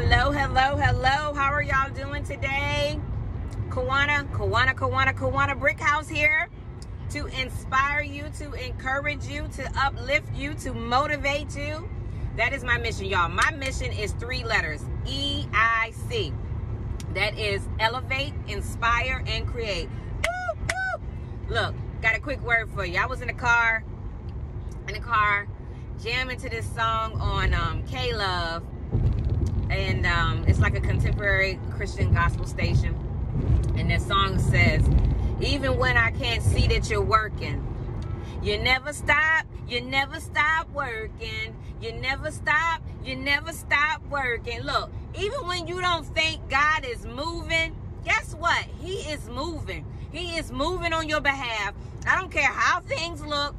Hello, hello, hello. How are y'all doing today? Kawania, Kawania, Kawania, Kawana Brick House here to inspire you, to encourage you, to uplift you, to motivate you. That is my mission, y'all. My mission is three letters E I C. That is elevate, inspire, and create. Woo, woo. Look, got a quick word for you. I was in the car, in the car, jamming to this song on um, K Love and um, it's like a contemporary Christian gospel station. And that song says, even when I can't see that you're working, you never stop, you never stop working, you never stop, you never stop working. Look, even when you don't think God is moving, guess what? He is moving. He is moving on your behalf. I don't care how things look.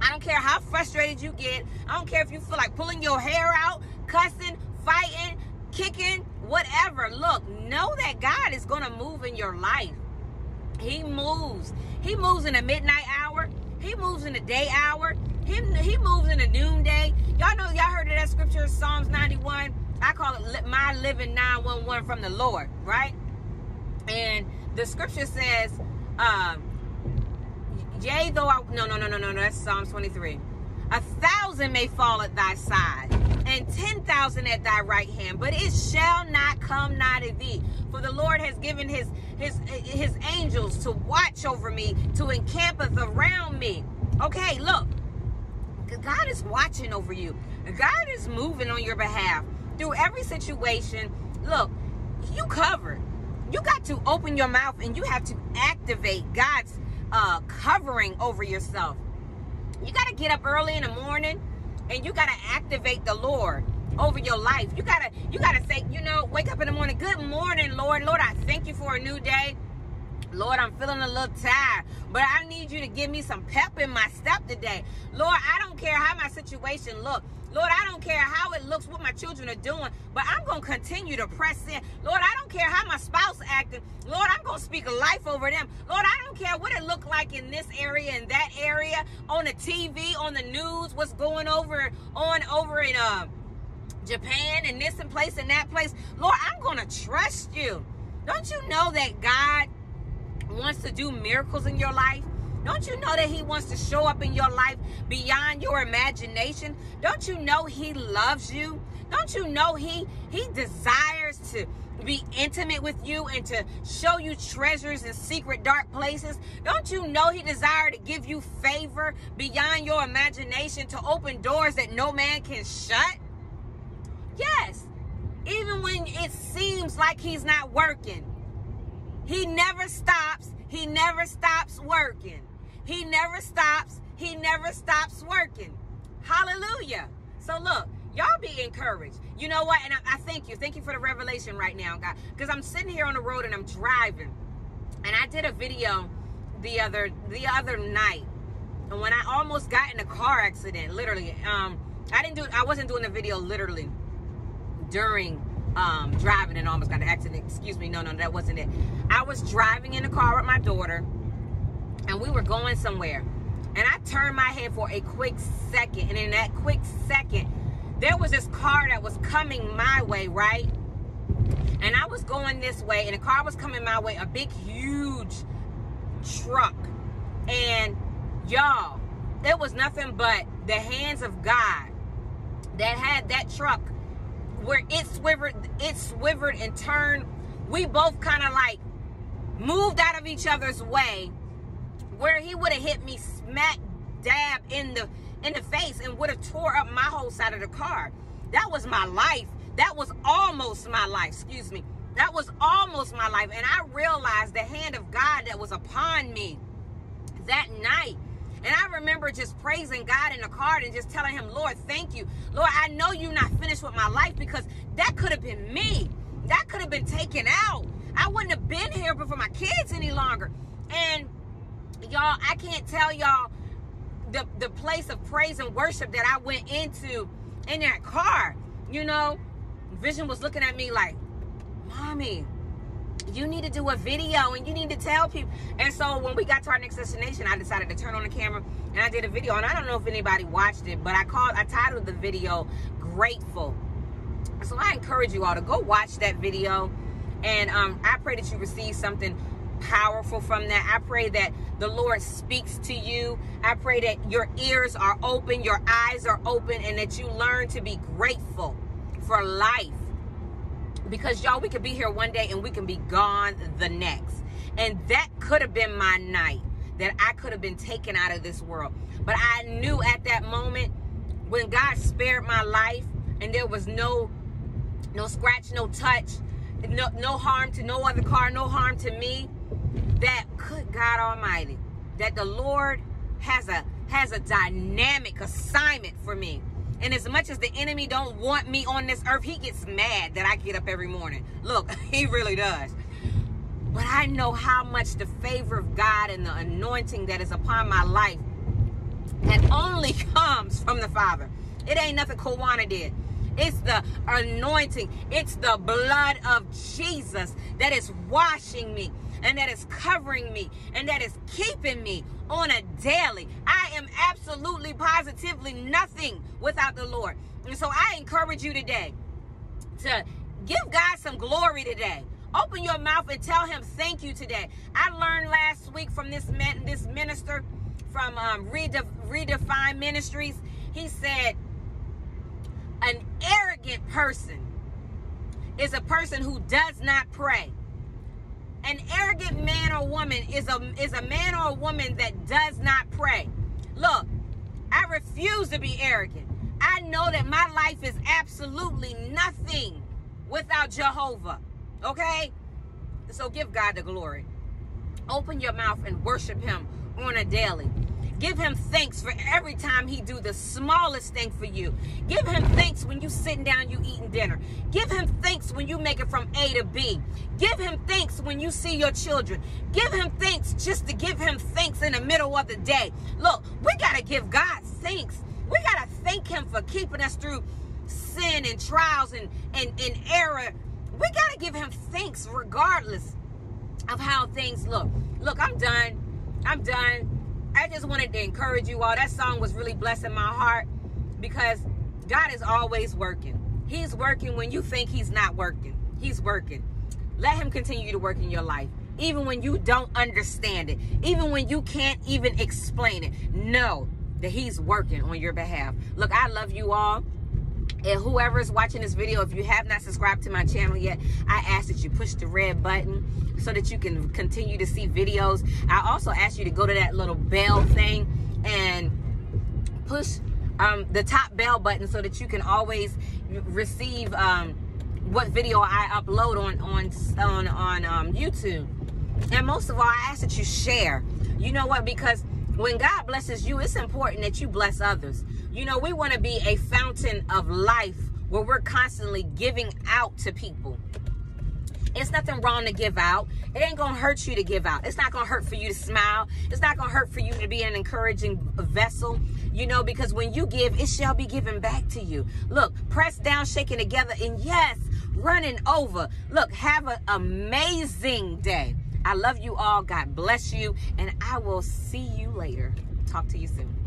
I don't care how frustrated you get. I don't care if you feel like pulling your hair out, cussing, fighting, kicking, whatever. Look, know that God is going to move in your life. He moves. He moves in the midnight hour. He moves in the day hour. He, he moves in the noonday. Y'all know, y'all heard of that scripture, Psalms 91. I call it my living 911 from the Lord, right? And the scripture says, um, yea, though I, no, no, no, no, no, no, that's Psalms 23. A thousand may fall at thy side and 10,000 at thy right hand, but it shall not come nigh to thee. For the Lord has given his his his angels to watch over me, to encampeth around me. Okay, look. God is watching over you. God is moving on your behalf through every situation. Look, you covered. You got to open your mouth and you have to activate God's uh, covering over yourself. You got to get up early in the morning and you got to activate the Lord over your life. You got to you got to say, you know, wake up in the morning, good morning, Lord. Lord, I thank you for a new day. Lord, I'm feeling a little tired, but I need you to give me some pep in my step today. Lord, I don't care how my situation looks. Lord, I don't care how it looks, what my children are doing, but I'm going to continue to press in. Lord, I don't care how my spouse acting. Lord, I'm going to speak a life over them. Lord, I don't care what it looked like in this area and that area, on the TV, on the news, what's going over on over in uh, Japan and this and place and that place. Lord, I'm going to trust you. Don't you know that God wants to do miracles in your life? Don't you know that he wants to show up in your life beyond your imagination? Don't you know he loves you? Don't you know he he desires to be intimate with you and to show you treasures in secret dark places? Don't you know he desires to give you favor beyond your imagination to open doors that no man can shut? Yes. Even when it seems like he's not working. He never stops. He never stops working. He never stops. He never stops working. Hallelujah. So look, y'all be encouraged. You know what? And I, I thank you. Thank you for the revelation right now, God. Because I'm sitting here on the road and I'm driving. And I did a video the other the other night. And when I almost got in a car accident, literally, um, I didn't do I wasn't doing the video literally during um, driving and almost got an accident. Excuse me, no, no, that wasn't it. I was driving in the car with my daughter and we were going somewhere. And I turned my head for a quick second. And in that quick second, there was this car that was coming my way, right? And I was going this way, and the car was coming my way, a big, huge truck. And y'all, it was nothing but the hands of God that had that truck where it swivered, it swivered and turned. We both kind of like moved out of each other's way where he would have hit me smack dab in the in the face and would have tore up my whole side of the car. That was my life. That was almost my life. Excuse me. That was almost my life. And I realized the hand of God that was upon me that night. And I remember just praising God in the car and just telling him, Lord, thank you. Lord, I know you're not finished with my life because that could have been me. That could have been taken out. I wouldn't have been here for my kids any longer. And y'all, I can't tell y'all the, the place of praise and worship that I went into in that car. You know, Vision was looking at me like, Mommy, you need to do a video and you need to tell people. And so when we got to our next destination, I decided to turn on the camera and I did a video. And I don't know if anybody watched it, but I called, I titled the video Grateful. So I encourage you all to go watch that video. And um, I pray that you receive something powerful from that. I pray that the Lord speaks to you. I pray that your ears are open, your eyes are open, and that you learn to be grateful for life. Because, y'all, we could be here one day and we can be gone the next. And that could have been my night that I could have been taken out of this world. But I knew at that moment when God spared my life and there was no no scratch, no touch, no, no harm to no other car, no harm to me, that good God Almighty, that the Lord has a has a dynamic assignment for me. And as much as the enemy don't want me on this earth, he gets mad that I get up every morning. Look, he really does. But I know how much the favor of God and the anointing that is upon my life that only comes from the Father. It ain't nothing Kawania did. It's the anointing. It's the blood of Jesus that is washing me and that is covering me and that is keeping me on a daily. I am absolutely positively nothing without the Lord. And so I encourage you today to give God some glory today. Open your mouth and tell him thank you today. I learned last week from this man, this minister from um, Redef- Redefine Ministries. He said, an arrogant person is a person who does not pray. An arrogant man or woman is a is a man or a woman that does not pray. Look, I refuse to be arrogant. I know that my life is absolutely nothing without Jehovah. Okay? So give God the glory. Open your mouth and worship him on a daily. Give him thanks for every time he do the smallest thing for you. Give him thanks when you sitting down, you eating dinner. Give him thanks when you make it from A to B. Give him thanks when you see your children. Give him thanks just to give him thanks in the middle of the day. Look, we got to give God thanks. We got to thank him for keeping us through sin and trials and, and, and error. We got to give him thanks regardless of how things look. Look, I'm done. I'm done. I just wanted to encourage you all. That song was really blessing my heart because God is always working. He's working when you think He's not working. He's working. Let Him continue to work in your life. Even when you don't understand it, even when you can't even explain it, know that He's working on your behalf. Look, I love you all. And whoever is watching this video, if you have not subscribed to my channel yet, I ask that you push the red button so that you can continue to see videos. I also ask you to go to that little bell thing and push um, the top bell button so that you can always receive um, what video I upload on on on on um, YouTube. And most of all, I ask that you share. You know what? Because when God blesses you, it's important that you bless others. You know, we want to be a fountain of life where we're constantly giving out to people. It's nothing wrong to give out. It ain't going to hurt you to give out. It's not going to hurt for you to smile. It's not going to hurt for you to be an encouraging vessel, you know, because when you give, it shall be given back to you. Look, press down, shaking together, and yes, running over. Look, have an amazing day. I love you all. God bless you. And I will see you later. Talk to you soon.